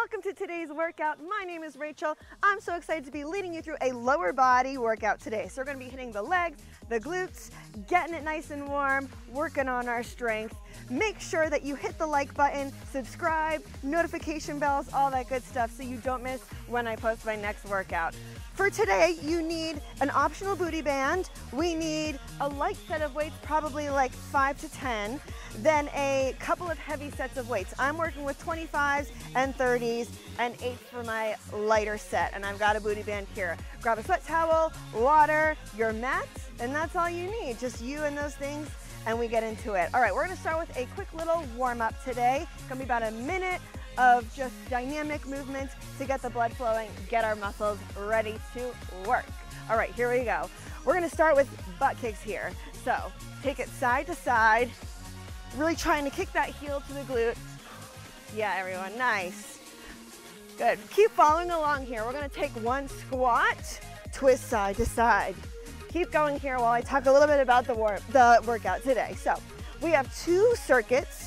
welcome to today's workout. My name is Rachel. I'm so excited to be leading you through a lower body workout today. So we're gonna be hitting the legs, the glutes, getting it nice and warm, working on our strength. Make sure that you hit the like button, subscribe, notification bells, all that good stuff so you don't miss when I post my next workout. For today, you need an optional booty band. We need a light set of weights, probably like five to 10, then a couple of heavy sets of weights. I'm working with 25s and 30s and eights for my lighter set, and I've got a booty band here. Grab a sweat towel, water, your mat, and that's all you need. Just you and those things and we get into it. All right, we're gonna start with a quick little warm up today. It's gonna be about a minute of just dynamic movements to get the blood flowing, get our muscles ready to work. All right, here we go. We're gonna start with butt kicks here. So take it side to side, really trying to kick that heel to the glute. Yeah, everyone, nice. Good, keep following along here. We're gonna take one squat, twist side to side. Keep going here while I talk a little bit about the, the workout today. So we have two circuits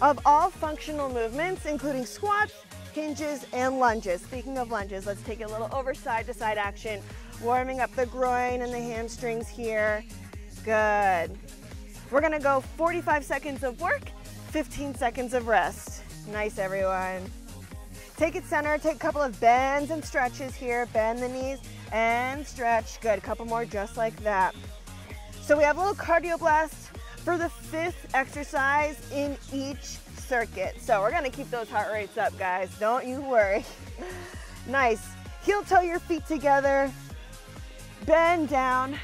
of all functional movements, including squats, hinges, and lunges. Speaking of lunges, let's take a little over side to side action, warming up the groin and the hamstrings here. Good. We're gonna go 45 seconds of work, 15 seconds of rest. Nice, everyone. Take it center, take a couple of bends and stretches here. Bend the knees and stretch. Good, couple more just like that. So we have a little cardio blast for the fifth exercise in each circuit. So we're gonna keep those heart rates up, guys. Don't you worry. nice. Heel toe your feet together. Bend down.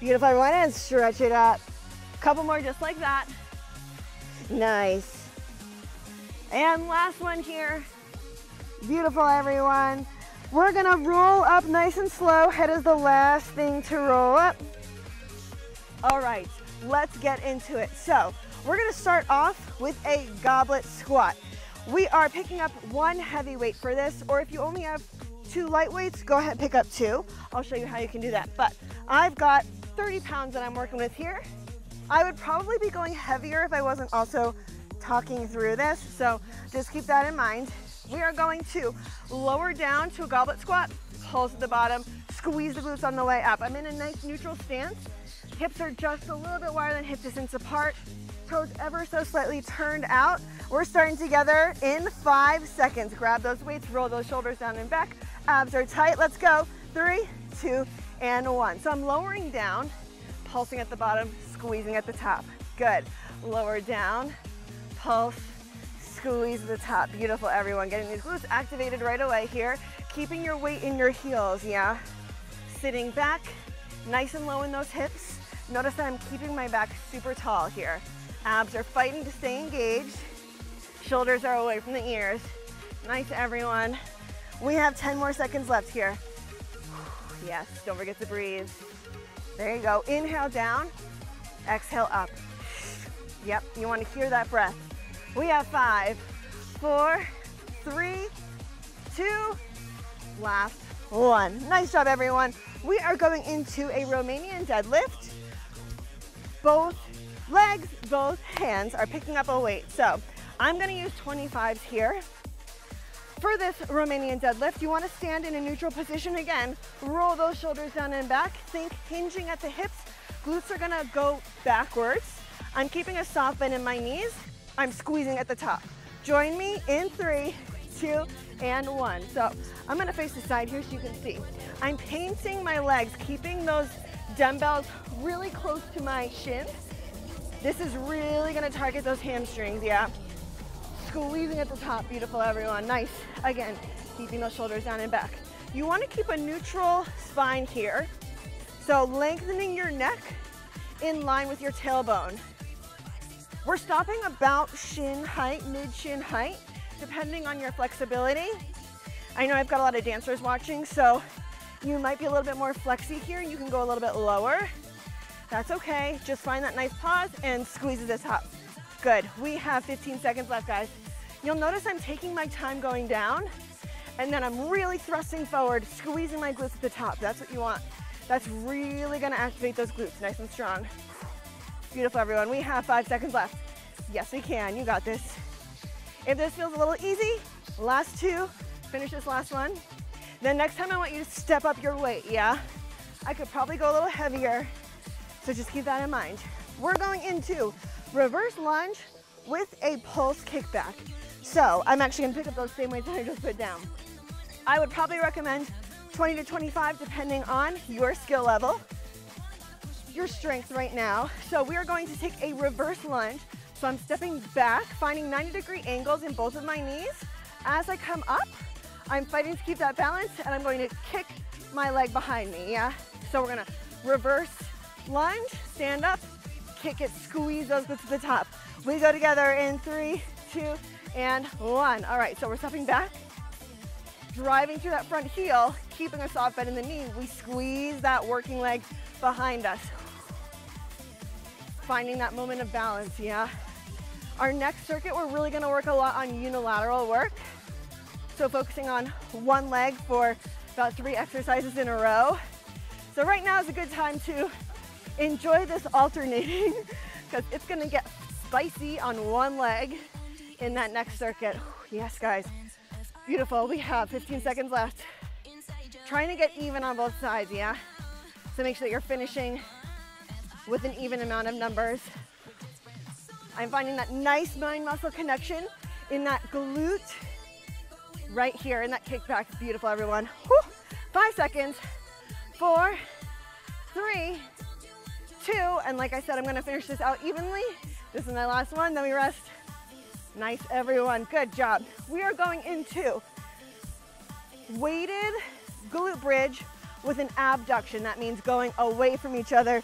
Beautiful, everyone, and stretch it up. Couple more just like that. Nice. And last one here. Beautiful, everyone. We're gonna roll up nice and slow. Head is the last thing to roll up. All right, let's get into it. So we're gonna start off with a goblet squat. We are picking up one heavy weight for this, or if you only have two light weights, go ahead and pick up two. I'll show you how you can do that. But I've got 30 pounds that I'm working with here. I would probably be going heavier if I wasn't also talking through this. So just keep that in mind. We are going to lower down to a goblet squat, pulse at the bottom, squeeze the glutes on the way up. I'm in a nice neutral stance. Hips are just a little bit wider than hip distance apart. Toes ever so slightly turned out. We're starting together in five seconds. Grab those weights, roll those shoulders down and back. Abs are tight. Let's go. Three, two, and one. So I'm lowering down, pulsing at the bottom, squeezing at the top. Good. Lower down, pulse, squeeze at the top. Beautiful, everyone. Getting these glutes activated right away here. Keeping your weight in your heels, yeah? Sitting back, nice and low in those hips. Notice that I'm keeping my back super tall here. Abs are fighting to stay engaged. Shoulders are away from the ears. Nice, everyone. We have 10 more seconds left here. Yes, don't forget to breathe. There you go. Inhale down, exhale up. Yep, you want to hear that breath. We have five, four, three, two, last one. Nice job, everyone. We are going into a Romanian deadlift both legs, both hands are picking up a weight. So I'm gonna use 25s here. For this Romanian deadlift, you wanna stand in a neutral position again, roll those shoulders down and back, think hinging at the hips, glutes are gonna go backwards. I'm keeping a soft bend in my knees, I'm squeezing at the top. Join me in three, two, and one. So I'm gonna face the side here so you can see. I'm painting my legs, keeping those dumbbells really close to my shins. This is really gonna target those hamstrings, yeah. Squeezing at the top, beautiful everyone, nice. Again, keeping those shoulders down and back. You wanna keep a neutral spine here. So lengthening your neck in line with your tailbone. We're stopping about shin height, mid shin height, depending on your flexibility. I know I've got a lot of dancers watching, so you might be a little bit more flexy here. You can go a little bit lower. That's okay. Just find that nice pause and squeeze at the top. Good. We have 15 seconds left, guys. You'll notice I'm taking my time going down and then I'm really thrusting forward, squeezing my glutes at the top. That's what you want. That's really gonna activate those glutes nice and strong. Beautiful, everyone. We have five seconds left. Yes, we can. You got this. If this feels a little easy, Last two, finish this last one. Then next time I want you to step up your weight, yeah? I could probably go a little heavier, so just keep that in mind. We're going into reverse lunge with a pulse kickback. So I'm actually gonna pick up those same weights that I just put down. I would probably recommend 20 to 25 depending on your skill level, your strength right now. So we are going to take a reverse lunge. So I'm stepping back, finding 90 degree angles in both of my knees. As I come up, I'm fighting to keep that balance and I'm going to kick my leg behind me, yeah? So we're gonna reverse lunge, stand up, kick it, squeeze those glutes to the top. We go together in three, two, and one. All right, so we're stepping back, driving through that front heel, keeping a soft bend in the knee. We squeeze that working leg behind us. Finding that moment of balance, yeah? Our next circuit, we're really gonna work a lot on unilateral work. So focusing on one leg for about three exercises in a row. So right now is a good time to enjoy this alternating because it's gonna get spicy on one leg in that next circuit. Yes, guys, beautiful. We have 15 seconds left. Trying to get even on both sides, yeah? So make sure that you're finishing with an even amount of numbers. I'm finding that nice mind muscle connection in that glute right here And that kickback. It's beautiful, everyone. Five seconds, four, three, two, and like I said, I'm gonna finish this out evenly. This is my last one, then we rest. Nice, everyone, good job. We are going into weighted glute bridge with an abduction. That means going away from each other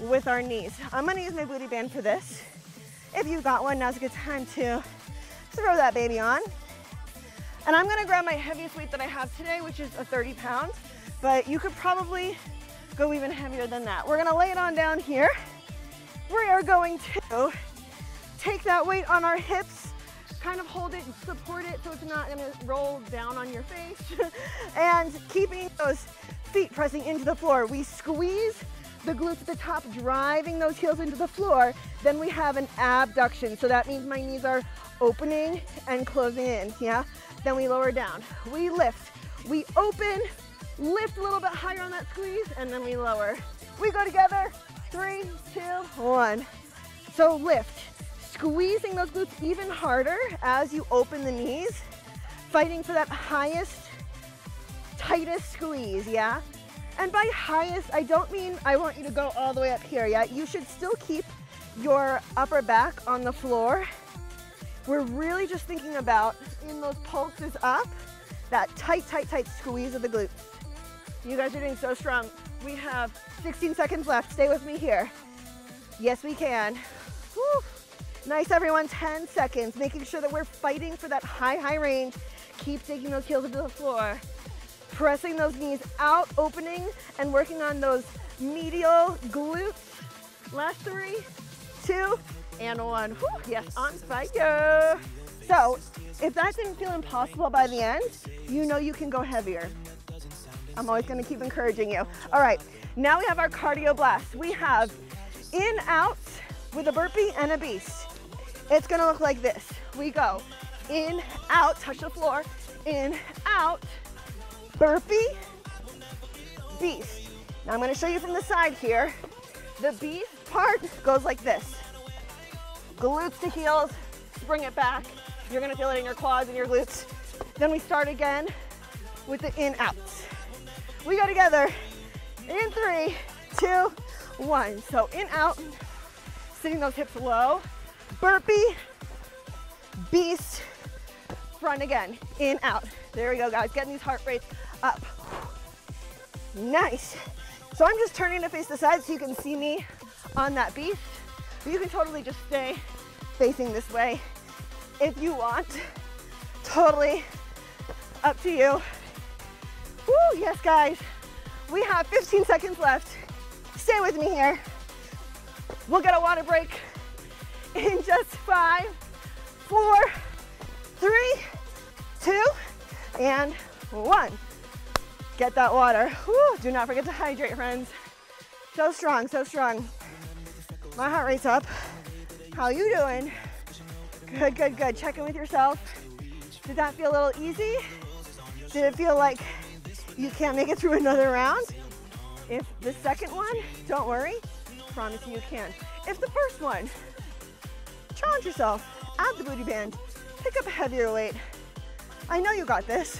with our knees. I'm gonna use my booty band for this. If you've got one, now's a good time to throw that baby on. And I'm gonna grab my heaviest weight that I have today, which is a 30 pounds, but you could probably go even heavier than that. We're gonna lay it on down here. We are going to take that weight on our hips, kind of hold it and support it so it's not gonna roll down on your face. and keeping those feet pressing into the floor. We squeeze the glutes at the top, driving those heels into the floor. Then we have an abduction. So that means my knees are opening and closing in, yeah? Then we lower down. We lift, we open, lift a little bit higher on that squeeze, and then we lower. We go together, three, two, one. So lift, squeezing those glutes even harder as you open the knees, fighting for that highest, tightest squeeze, yeah? And by highest, I don't mean I want you to go all the way up here, yeah? You should still keep your upper back on the floor. We're really just thinking about in those pulses up, that tight, tight, tight squeeze of the glutes. You guys are doing so strong. We have 16 seconds left. Stay with me here. Yes, we can. Whew. Nice, everyone. 10 seconds. Making sure that we're fighting for that high, high range. Keep taking those heels into the floor. Pressing those knees out, opening, and working on those medial glutes. Last three, two, and one. Whew. Yes, on fire. So, if that didn't feel impossible by the end, you know you can go heavier. I'm always gonna keep encouraging you. All right, now we have our cardio blast. We have in, out with a burpee and a beast. It's gonna look like this. We go in, out, touch the floor, in, out, burpee, beast. Now I'm gonna show you from the side here. The beast part goes like this. Glutes to heels, bring it back. You're gonna feel it in your quads and your glutes. Then we start again with the in, out. We go together in three, two, one. So in, out, sitting those hips low. Burpee, beast, front again, in, out. There we go, guys. Getting these heart rates up. Nice. So I'm just turning to face the side so you can see me on that beast. You can totally just stay facing this way if you want. Totally up to you. Woo, yes, guys. We have 15 seconds left. Stay with me here. We'll get a water break in just five, four, three, two, and one. Get that water. Woo, do not forget to hydrate, friends. So strong, so strong. My heart rate's up. How you doing? Good, good, good. Check in with yourself. Did that feel a little easy? Did it feel like you can't make it through another round? If the second one, don't worry, promise you can. If the first one, challenge yourself, add the booty band, pick up a heavier weight. I know you got this.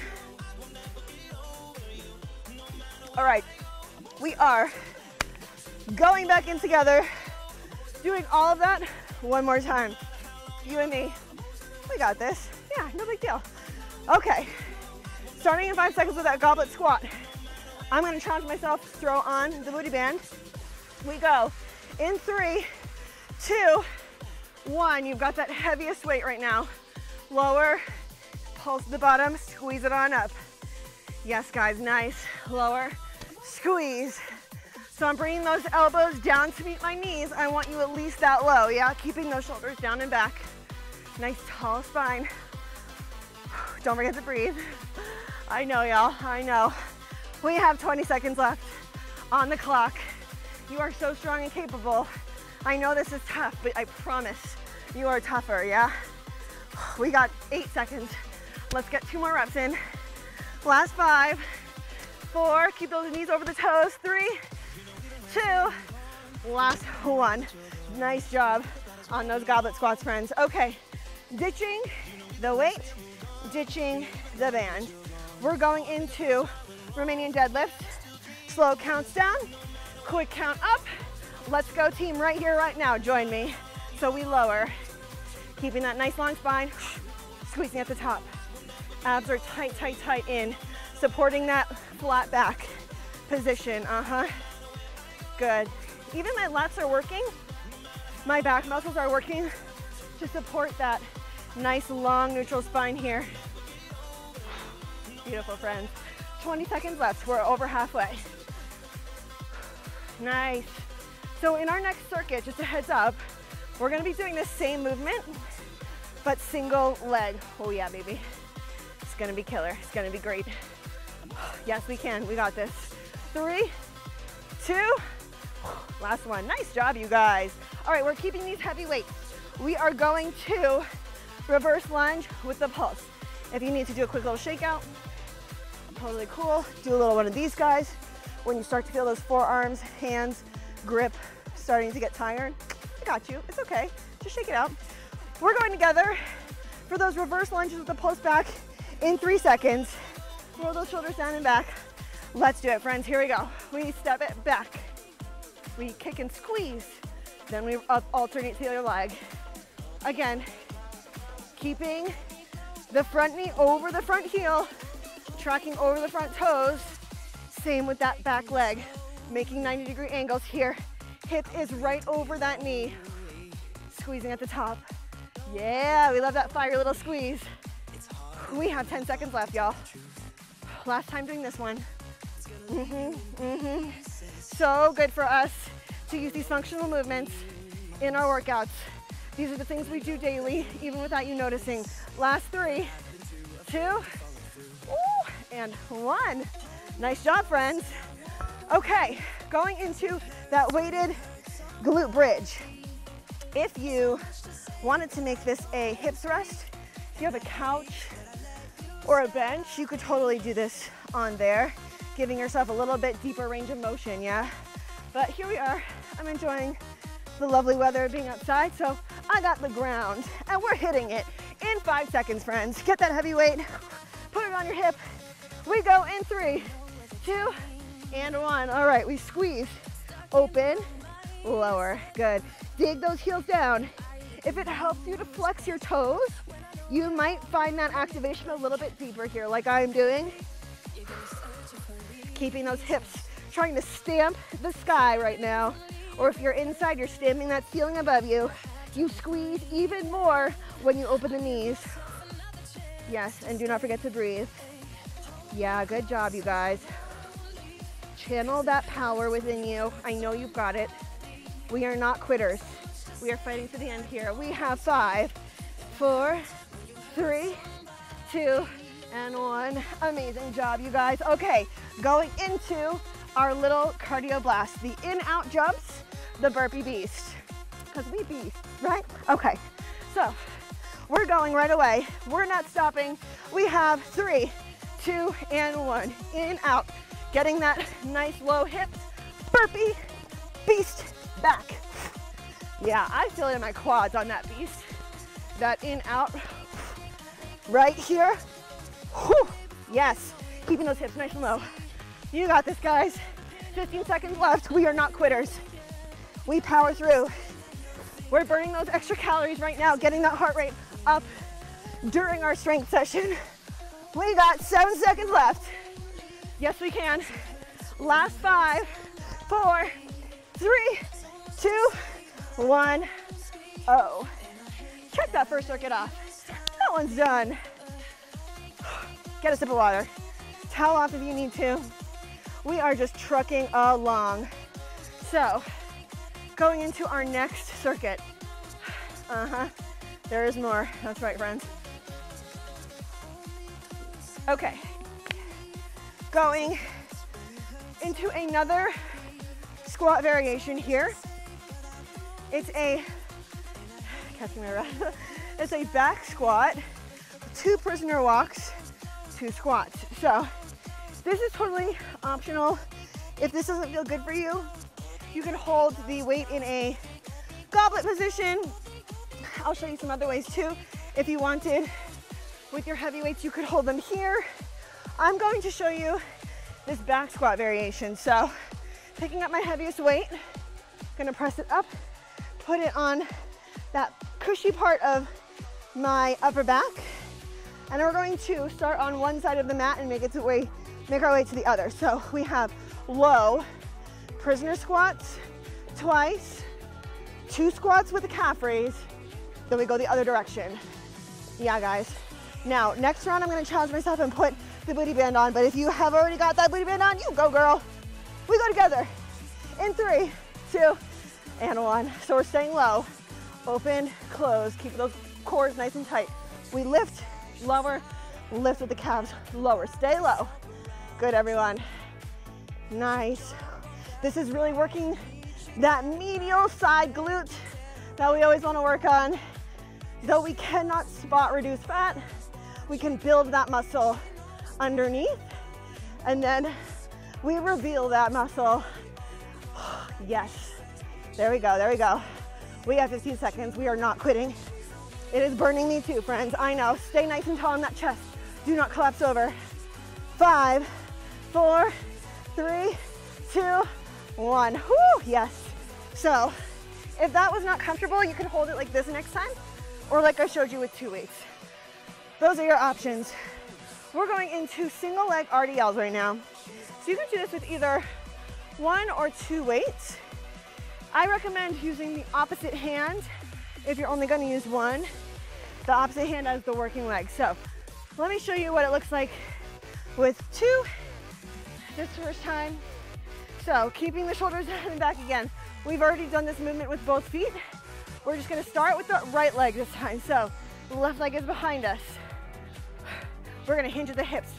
All right, we are going back in together, doing all of that one more time. You and me, we got this. Yeah, no big deal. Okay, starting in five seconds with that goblet squat. I'm gonna challenge myself, to throw on the booty band. We go in three, two, one. You've got that heaviest weight right now. Lower, pulse the bottom, squeeze it on up. Yes, guys, nice. Lower, squeeze. So I'm bringing those elbows down to meet my knees. I want you at least that low, yeah? Keeping those shoulders down and back. Nice tall spine. Don't forget to breathe. I know, y'all, I know. We have 20 seconds left on the clock. You are so strong and capable. I know this is tough, but I promise you are tougher, yeah? We got eight seconds. Let's get two more reps in. Last five, four, keep those knees over the toes, three, two, last one. Nice job on those goblet squats, friends. Okay, ditching the weight, ditching the band. We're going into Romanian deadlift. Slow counts down, quick count up. Let's go team right here, right now. Join me. So we lower, keeping that nice long spine, squeezing at the top. Abs are tight, tight, tight in, supporting that flat back position. Uh-huh. Good. Even my lats are working. My back muscles are working to support that nice long neutral spine here. Beautiful, friends. 20 seconds left. We're over halfway. Nice. So in our next circuit, just a heads up, we're gonna be doing the same movement, but single leg. Oh yeah, baby. It's gonna be killer. It's gonna be great. Yes, we can. We got this. Three, two, last one. Nice job, you guys. All right, we're keeping these heavy weights. We are going to reverse lunge with the pulse. If you need to do a quick little shakeout, totally cool. Do a little one of these guys. When you start to feel those forearms, hands, grip starting to get tired, I got you. It's okay. Just shake it out. We're going together for those reverse lunges with the pulse back in three seconds. Roll those shoulders down and back. Let's do it, friends. Here we go. We step it back. We kick and squeeze. Then we alternate the other leg. Again, keeping the front knee over the front heel, tracking over the front toes. Same with that back leg, making 90 degree angles here. Hip is right over that knee. Squeezing at the top. Yeah, we love that fire little squeeze. We have 10 seconds left, y'all. Last time doing this one. Mm-hmm, mm-hmm. So good for us to use these functional movements in our workouts. These are the things we do daily, even without you noticing. Last three, two, and one. Nice job, friends. Okay, going into that weighted glute bridge. If you wanted to make this a hip thrust, if you have a couch or a bench, you could totally do this on there, giving yourself a little bit deeper range of motion, yeah? But here we are. I'm enjoying the lovely weather being outside, so I got the ground and we're hitting it in five seconds, friends. Get that heavy weight, put it on your hip. We go in three, two, and one. All right, we squeeze, open, lower, good. Dig those heels down. If it helps you to flex your toes, you might find that activation a little bit deeper here, like I'm doing. Keeping those hips, trying to stamp the sky right now. Or if you're inside, you're stamping that ceiling above you. You squeeze even more when you open the knees. Yes, and do not forget to breathe. Yeah, good job, you guys. Channel that power within you. I know you've got it. We are not quitters. We are fighting to the end here. We have five, four, three, two, and one. Amazing job, you guys. Okay, going into our little cardio blast, the in-out jumps, the burpee beast, because we beast, right? Okay, so We're going right away. We're not stopping. We have three, two, and one. In, out. Getting that nice low hip. Burpee, beast, back. Yeah, I feel it in my quads on that beast. That in, out. Right here. Whew. Yes, keeping those hips nice and low. You got this, guys. 15 seconds left. We are not quitters. We power through. We're burning those extra calories right now, getting that heart rate up during our strength session. We got seven seconds left. Yes, we can. Last five, four, three, two, one, oh. Check that first circuit off. That one's done. Get a sip of water. Towel off if you need to. We are just trucking along. So, going into our next circuit. Uh-huh, there is more. That's right, friends. Okay, going into another squat variation here. It's a, catching my breath, it's a back squat, two prisoner walks, two squats. So this is totally optional. If this doesn't feel good for you, you can hold the weight in a goblet position. I'll show you some other ways too. If you wanted with your heavy weights, you could hold them here. I'm going to show you this back squat variation. So picking up my heaviest weight, gonna press it up, put it on that cushy part of my upper back. And we're going to start on one side of the mat and make it to way, make our way to the other. So we have low, prisoner squats twice, two squats with a calf raise, then we go the other direction. Yeah, guys. Now, next round, I'm gonna challenge myself and put the booty band on, but if you have already got that booty band on, you go, girl. We go together. In three, two, and one. So we're staying low. Open, close, keep those cores nice and tight. We lift, lower, lift with the calves, lower, stay low. Good, everyone. Nice. This is really working that medial side glute that we always wanna work on. Though we cannot spot reduce fat, we can build that muscle underneath and then we reveal that muscle. Yes, there we go, there we go. We have 15 seconds, we are not quitting. It is burning me too, friends, I know. Stay nice and tall in that chest. Do not collapse over. Five, four, three, two, one. Whoo, yes. So if that was not comfortable, you can hold it like this next time, or like I showed you with two weights. Those are your options. We're going into single leg RDLs right now. So you can do this with either one or two weights. I recommend using the opposite hand if you're only gonna use one, the opposite hand as the working leg. So let me show you what it looks like with two this first time. So keeping the shoulders and back again. We've already done this movement with both feet. We're just gonna start with the right leg this time. So the left leg is behind us. We're gonna hinge at the hips.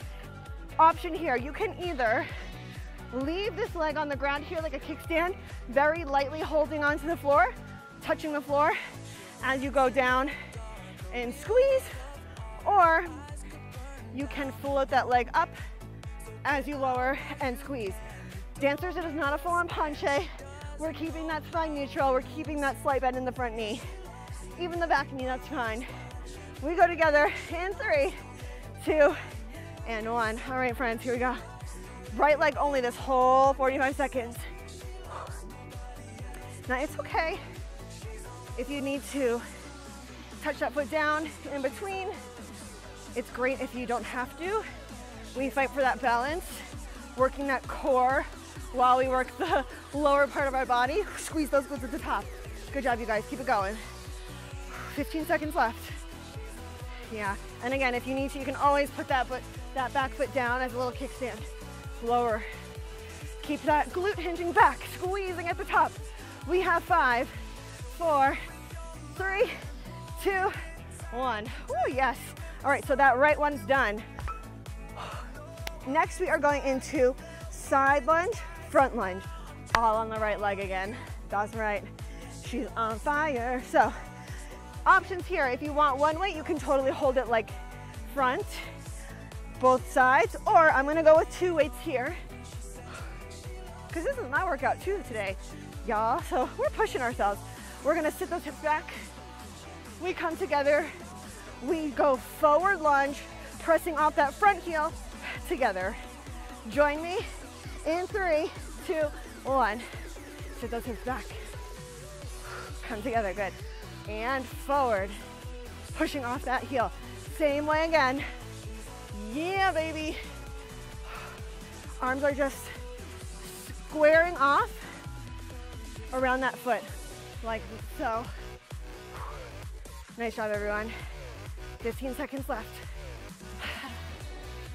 Option here, you can either leave this leg on the ground here like a kickstand, very lightly holding onto the floor, touching the floor as you go down and squeeze, or you can float that leg up as you lower and squeeze. Dancers, it is not a full-on penché. We're keeping that spine neutral. We're keeping that slight bend in the front knee. Even the back knee, that's fine. We go together in three, two, and one. All right, friends, here we go. Right leg only this whole 45 seconds. Now, it's okay if you need to touch that foot down in between. It's great if you don't have to. We fight for that balance, working that core while we work the lower part of our body. Squeeze those glutes at the top. Good job, you guys. Keep it going. 15 seconds left. Yeah, and again, if you need to, you can always put that foot, that back foot down as a little kickstand. Lower. Keep that glute hinging back, squeezing at the top. We have five, four, three, two, one. Woo, yes. All right, so that right one's done. Next, we are going into side lunge, front lunge, all on the right leg again. Dawson right, she's on fire. So Options here, if you want one weight, you can totally hold it like front, both sides, or I'm gonna go with two weights here. Cause this is my workout too today, y'all. So we're pushing ourselves. We're gonna sit those hips back. We come together. We go forward lunge, pressing off that front heel together. Join me in three, two, one. Sit those hips back. Come together, good. And forward, pushing off that heel. Same way again. Yeah, baby. Arms are just squaring off around that foot, like so. Nice job, everyone. 15 seconds left.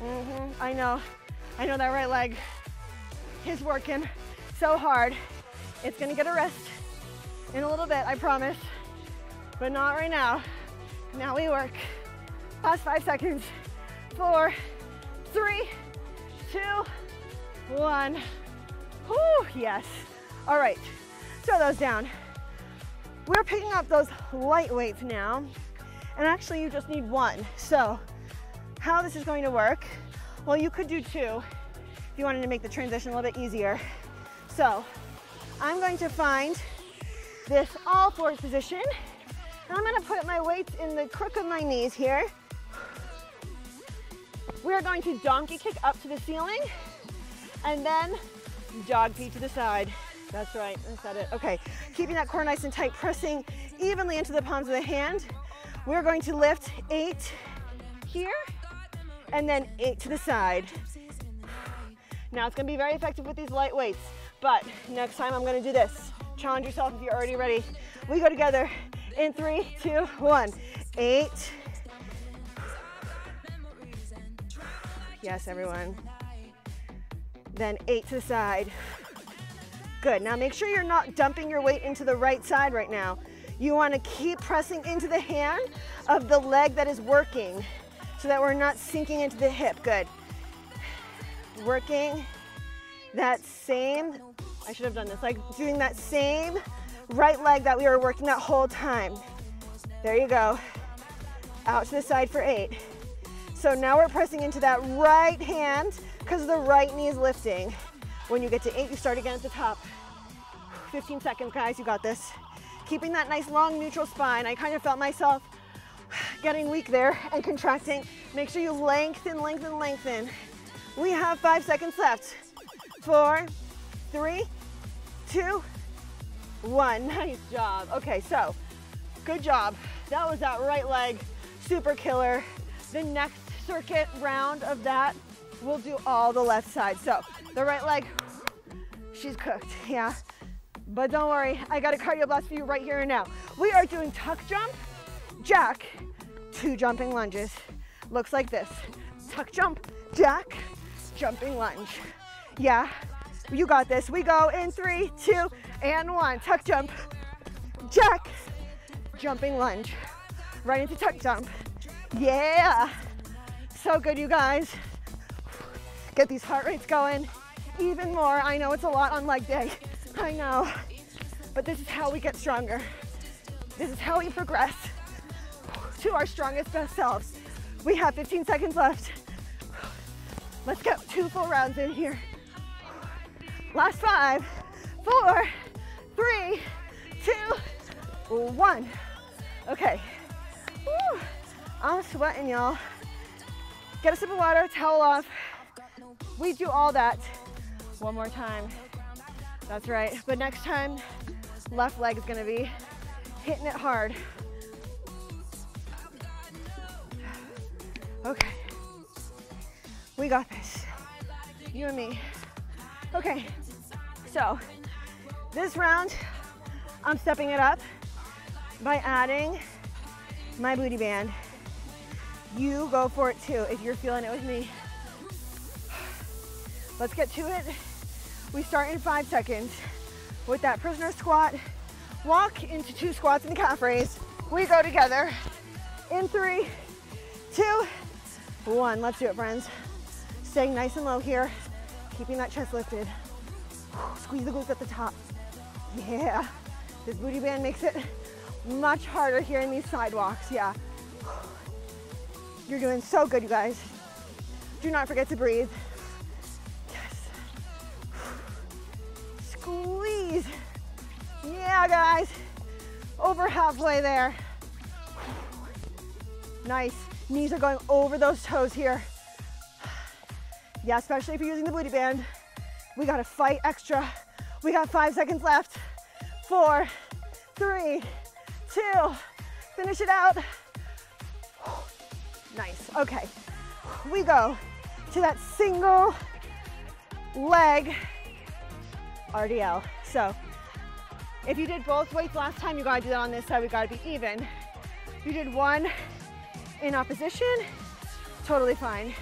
Mm -hmm. I know, I know that right leg is working so hard. It's gonna get a rest in a little bit, I promise, but not right now. Now we work. Last five seconds. Four, three, two, one. Whew, yes. All right, throw those down. We're picking up those light weights now, and actually you just need one. So how this is going to work, well, you could do two if you wanted to make the transition a little bit easier. So I'm going to find this all fours position, and I'm gonna put my weights in the crook of my knees here. We're going to donkey kick up to the ceiling, and then dog feet to the side. That's right, I said it. Okay, keeping that core nice and tight, pressing evenly into the palms of the hand. We're going to lift eight here, and then eight to the side. Now it's gonna be very effective with these light weights, but next time I'm gonna do this. Challenge yourself if you're already ready. We go together in three, two, one. Eight. Yes, everyone. Then eight to the side. Good, now make sure you're not dumping your weight into the right side right now. You wanna keep pressing into the hand of the leg that is working so that we're not sinking into the hip. Good. Working that same, I should have done this, like doing that same right leg that we were working that whole time. There you go. Out to the side for eight. So now we're pressing into that right hand because the right knee is lifting. When you get to eight, you start again at the top. 15 seconds, guys, you got this. Keeping that nice long neutral spine. I kind of felt myself getting weak there and contracting. Make sure you lengthen, lengthen, lengthen. We have five seconds left. Four, three, two, one. Nice job. Okay, so good job. That was that right leg, super killer. The next circuit round of that, we'll do all the left side. So the right leg, she's cooked, yeah. But don't worry, I got a cardio blast for you right here and now. We are doing tuck jump, jack, two jumping lunges. Looks like this. Tuck jump, jack, jumping lunge. Yeah, you got this. We go in three, two, and one. Tuck jump, jack, jumping lunge. Right into tuck jump. Yeah. So good, you guys. Get these heart rates going even more. I know it's a lot on leg day. I know. But this is how we get stronger. This is how we progress to our strongest, best selves. We have 15 seconds left. Let's get two full rounds in here. Last five, four, three, two, one. Okay. I'm sweating, y'all. Get a sip of water, towel off. We do all that one more time. That's right. But next time, left leg is gonna be hitting it hard. Okay. We got this. You and me. Okay. So, this round, I'm stepping it up by adding my booty band. You go for it too if you're feeling it with me. Let's get to it. We start in five seconds with that prisoner squat. Walk into two squats and the calf raise. We go together in three, two, one. Let's do it, friends. Staying nice and low here, keeping that chest lifted. Squeeze the glutes at the top. Yeah, this booty band makes it Much harder here in these sidewalks, yeah. You're doing so good, you guys. Do not forget to breathe. Yes. Squeeze. Yeah, guys. Over halfway there. Nice. Knees are going over those toes here. Yeah, especially if you're using the booty band. We gotta fight extra. We got five seconds left. Four, three, two, finish it out. Nice, okay. We go to that single leg RDL. So if you did both weights last time, you gotta do that on this side, we gotta be even. You did one in opposition, totally fine.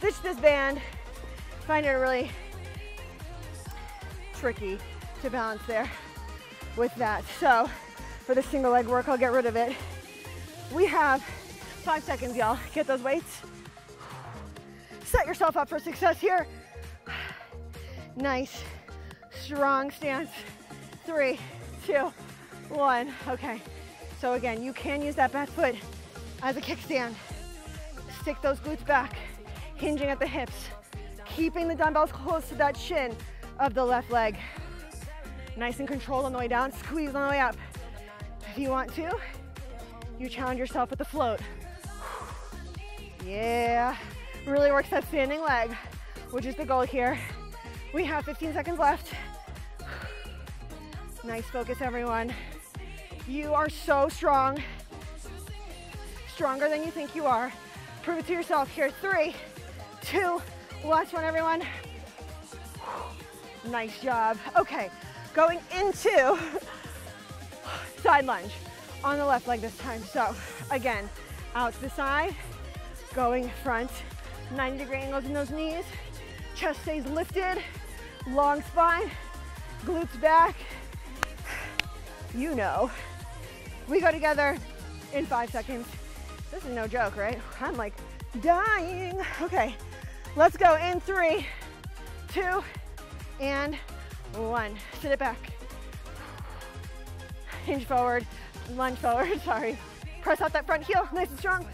Ditch this band, find it really tricky to balance there with that. So for the single leg work, I'll get rid of it. We have five seconds, y'all. Get those weights. Set yourself up for success here. Nice, strong stance. Three, two, one. Okay. So again, you can use that back foot as a kickstand. Stick those glutes back, hinging at the hips, keeping the dumbbells close to that shin of the left leg. Nice and controlled on the way down, squeeze on the way up. If you want to, you challenge yourself with the float. Yeah, really works that standing leg, which is the goal here. We have 15 seconds left. Nice focus, everyone. You are so strong, stronger than you think you are. Prove it to yourself here. Three, two, last one, everyone. Nice job. Okay, going into side lunge on the left leg this time. So again, out to the side, going front, 90 degree angles in those knees, chest stays lifted, long spine, glutes back. You know. We go together in five seconds. This is no joke, right? I'm like dying. Okay, let's go in three, two, and one. Sit it back. Hinge forward, lunge forward, sorry. Press out that front heel, nice and strong.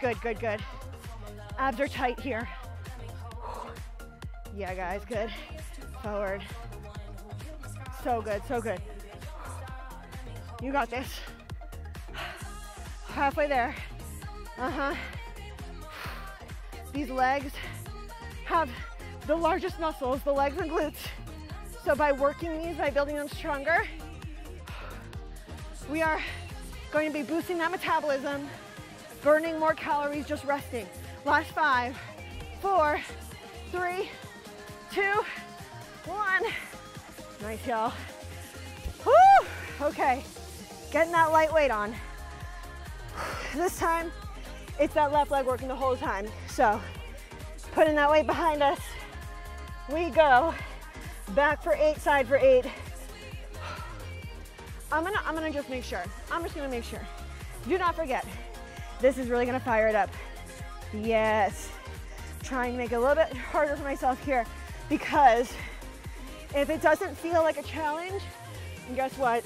Good, good, good. Abs are tight here. Yeah, guys, good. Forward. So good, so good. You got this. Halfway there. Uh-huh. These legs have the largest muscles, the legs and glutes. So by working these, by building them stronger, we are going to be boosting that metabolism, burning more calories just resting. Last five, four, three, two, one. Nice, y'all. Okay, getting that light weight on. This time, it's that left leg working the whole time. So, putting that weight behind us, we go. Back for eight, side for eight. I'm gonna, I'm gonna just make sure. I'm just gonna make sure. Do not forget, this is really gonna fire it up. Yes. Trying to make it a little bit harder for myself here because if it doesn't feel like a challenge, guess what?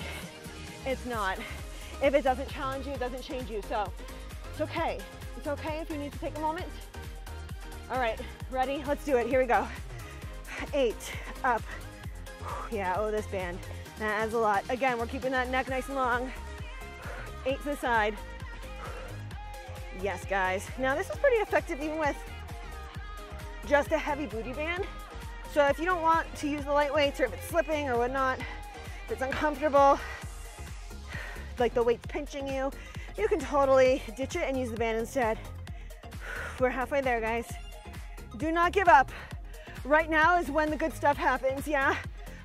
It's not. If it doesn't challenge you, it doesn't change you. So it's okay. It's okay if you need to take a moment. All right, ready? Let's do it. Here we go. Eight, up. Yeah, oh, this band. That adds a lot. Again, we're keeping that neck nice and long. Eight to the side. Yes, guys. Now, this is pretty effective even with just a heavy booty band. So if you don't want to use the light weights or if it's slipping or whatnot, if it's uncomfortable, like the weight's pinching you, you can totally ditch it and use the band instead. We're halfway there, guys. Do not give up. Right now is when the good stuff happens, yeah?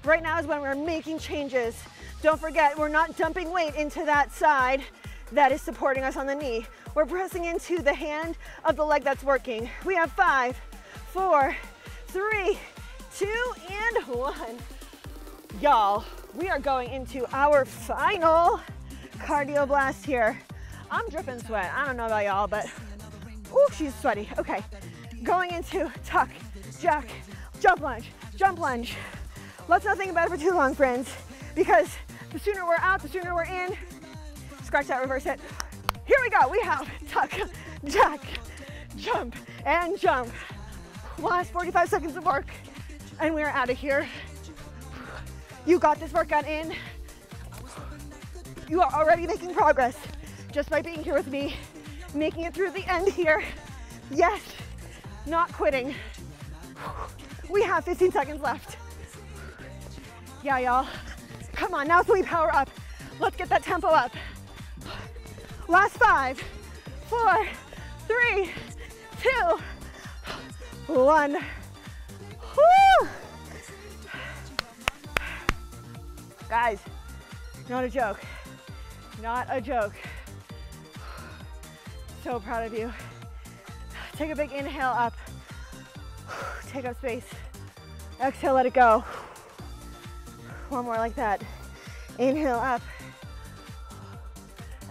Right now is when we're making changes. Don't forget, we're not dumping weight into that side that is supporting us on the knee. We're pressing into the hand of the leg that's working. We have five, four, three, two, and one. Y'all, we are going into our final cardio blast here. I'm dripping sweat. I don't know about y'all, but ooh, she's sweaty. Okay, going into tuck, jack, jump lunge, jump lunge. Let's not think about it for too long, friends, because the sooner we're out, the sooner we're in. scratch that, reverse it. Here we go. We have tuck, jack, jump, and jump. Last 45 seconds of work, and we're out of here. You got this workout in. You are already making progress just by being here with me, making it through the end here. Yes, not quitting. We have 15 seconds left. Yeah, y'all. Come on, now we power up. Let's get that tempo up. Last five, four, three, two, one. Woo! Guys, not a joke. Not a joke. So proud of you. Take a big inhale up. Take up space. Exhale, let it go. One more like that. Inhale up.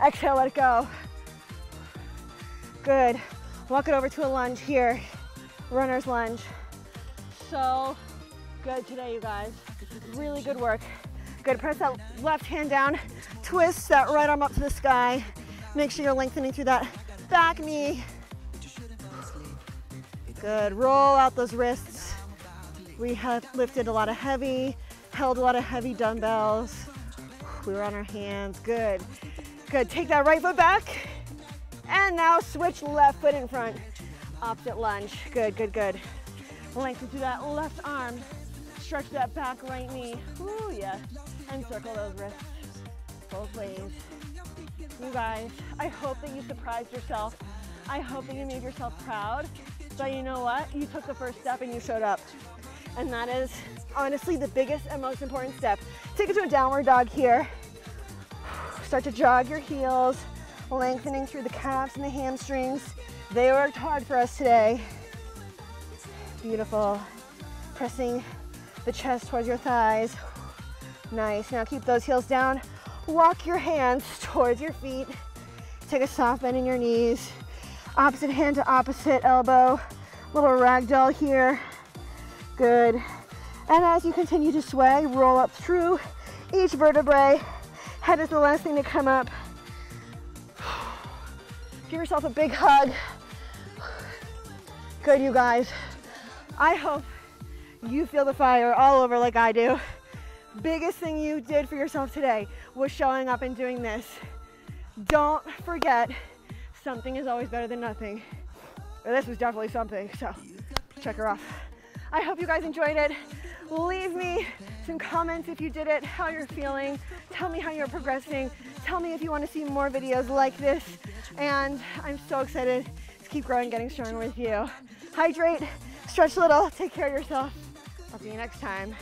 Exhale, let it go. Good. Walk it over to a lunge here. Runner's lunge. So good today, you guys. Really good work. Good, press that left hand down, twist that right arm up to the sky. Make sure you're lengthening through that back knee. Good, roll out those wrists. We have lifted a lot of heavy, held a lot of heavy dumbbells. We were on our hands, good. Good, take that right foot back. And now switch left foot in front. Opposite lunge, good, good, good. Lengthen through that left arm. Stretch that back right knee. Ooh, yeah. and circle those wrists both ways. You guys, I hope that you surprised yourself. I hope that you made yourself proud. But you know what? You took the first step and you showed up. And that is honestly the biggest and most important step. Take it to a downward dog here. Start to jog your heels, lengthening through the calves and the hamstrings. They worked hard for us today. Beautiful. Pressing the chest towards your thighs. Nice, now keep those heels down. Walk your hands towards your feet. Take a soft bend in your knees. Opposite hand to opposite elbow. Little ragdoll here. Good. And as you continue to sway, roll up through each vertebrae. Head is the last thing to come up. Give yourself a big hug. Good, you guys. I hope you feel the fire all over like I do biggest thing you did for yourself today was showing up and doing this. Don't forget, something is always better than nothing. this was definitely something, so check her off. I hope you guys enjoyed it. Leave me some comments if you did it, how you're feeling. Tell me how you're progressing. Tell me if you want to see more videos like this. And I'm so excited to keep growing, getting stronger with you. Hydrate, stretch a little, take care of yourself. I'll see you next time.